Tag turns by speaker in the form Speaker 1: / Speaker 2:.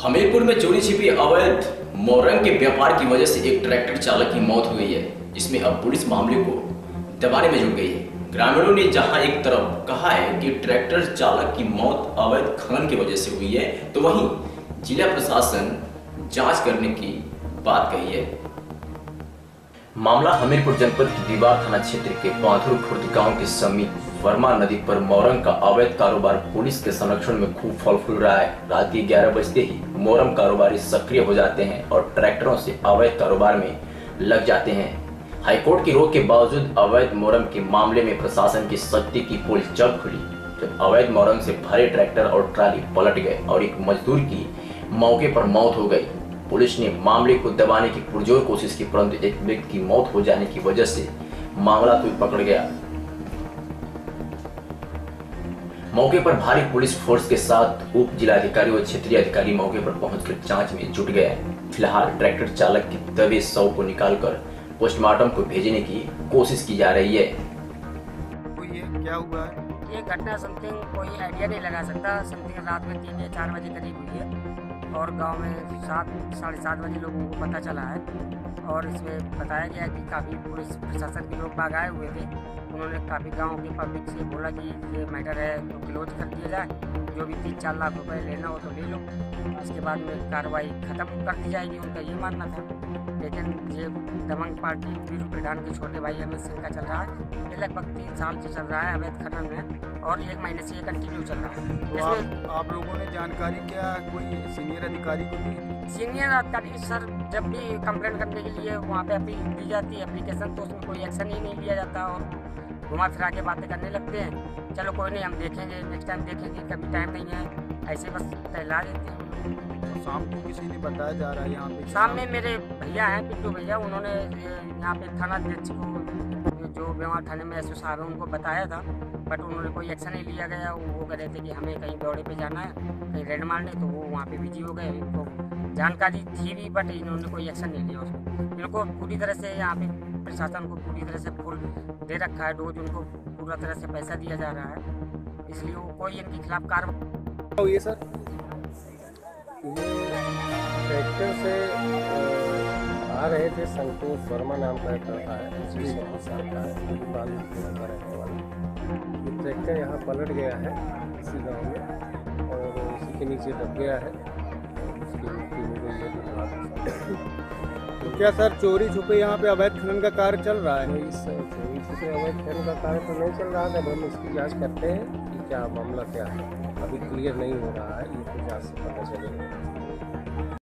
Speaker 1: हमीरपुर में चोरी छिपी अवैध मोरंग के व्यापार की वजह से एक ट्रैक्टर चालक की मौत हो गई है, जिसमें अब पुलिस मामले को दबाने में जुट गई है। ग्रामीणों ने जहाँ एक तरफ़ कहा है कि ट्रैक्टर चालक की मौत अवैध खनन की वजह से हुई है तो वहीं जिला प्रशासन जाँच करने की बात कही है। मामला हमीरपुर जनपद की दीवार थाना क्षेत्र के पाथुर खुर्द गाँव के समीप वर्मा नदी पर मोरंग का अवैध कारोबार पुलिस के संरक्षण में खूब फल फूल रहा है। रात के ग्यारह बजते ही मोरंग कारोबारी सक्रिय हो जाते हैं और ट्रैक्टरों से अवैध कारोबार में लग जाते हैं। हाईकोर्ट की रोक के बावजूद अवैध मोरंग के मामले में प्रशासन की सख्ती की पोल जब खुली। जब अवैध मोरंग से भरे ट्रैक्टर और ट्राली पलट गए और एक मजदूर की मौके पर मौत हो गई। पुलिस ने मामले को दबाने की पुरजोर कोशिश की, परंतु एक व्यक्ति की मौत हो जाने की वजह से मामला तो पकड़ गया। मौके पर भारी पुलिस फोर्स के साथ उप जिलाधिकारी और क्षेत्रीय अधिकारी मौके पर पहुंचकर जाँच में जुट गए फ़िलहाल ट्रैक्टर चालक के दबे शव को निकालकर पोस्टमार्टम को भेजने की कोशिश की जा रही है।
Speaker 2: ये क्या हुआ? है
Speaker 3: ये घटना समथिंग कोई आइडिया नहीं लगा सकता। समथिंग रात में तीन या चार बजे करीब हुई है। और गाँव में सात साढ़े सात बजे लोगों को पता चला है और इसमें बताया गया कि काफ़ी पुलिस प्रशासन के लोग बाग आए हुए थे। उन्होंने काफ़ी गाँव के पब्लिक से बोला कि ये मैटर है तो क्लोज कर दिया जाए जो भी तीन चार लाख रुपए लेना हो तो ले लो। इसके बाद में कार्रवाई ख़त्म कर दी जाएगी उनका ये मानना था। लेकिन ये दमंग पार्टी वीरू प्रधान के छोटे भाई अमित सिंह का चल रहा है। ये लगभग तीन साल से चल रहा है अवैध खनन में और एक महीने से ये कंटिन्यू चल रहा है।
Speaker 2: तो
Speaker 3: इसमें
Speaker 2: आप, आप लोगों ने जानकारी क्या? कोई सीनियर अधिकारी को दी
Speaker 3: सीनियर अधिकारी सर जब भी कंप्लेंट करने के लिए वहाँ पे अपील दी जाती है एप्लीकेशन तो उसमें कोई एक्शन ही नहीं लिया जाता और घुमा फिरा के बातें करने लगते हैं। चलो कोई नहीं हम देखेंगे नेक्स्ट टाइम देखेंगे कभी टाइम नहीं है ऐसे बस टहला देते हैं।
Speaker 2: तो शाम को किसी ने बताया जा रहा है यहाँ पे?
Speaker 3: शाम में मेरे भैया हैं पिंटू भैया उन्होंने यहाँ पे थाना अध्यक्ष को जो व्यवहार थाने में एस उनको बताया था। बट उन्होंने कोई एक्शन नहीं लिया गया। वो वो कह रहे थे कि हमें कहीं दौड़े पे जाना है कहीं रेड मारने तो वो वहाँ पे बिज़ी हो गए। इनको जानकारी थी भी बट इन्होंने कोई एक्शन नहीं लिया उसको इनको पूरी तरह से यहाँ पे प्रशासन को पूरी तरह से फुल दे रखा है डोज। उनको पूरा तरह से पैसा दिया जा रहा है। इसलिए वो कोई इनके खिलाफ कार्रवाई
Speaker 2: सर?
Speaker 4: ट्रैक्टर से आ रहे थे संतोष वर्मा नाम का एक लड़का है साल का है। ट्रैक्टर यहाँ पलट गया है इसी गाँव में और उसी के नीचे दब गया है। हो है। तो
Speaker 2: क्या सर चोरी छुपे यहाँ पे अवैध खनन का कार्य चल रहा है?
Speaker 4: इस चोरी से अवैध खनन का कार्य तो नहीं चल रहा था हम इसकी जाँच करते हैं कि क्या मामला क्या है। अभी क्लियर नहीं हो रहा है, ये तो जाँच से पता चलेगा।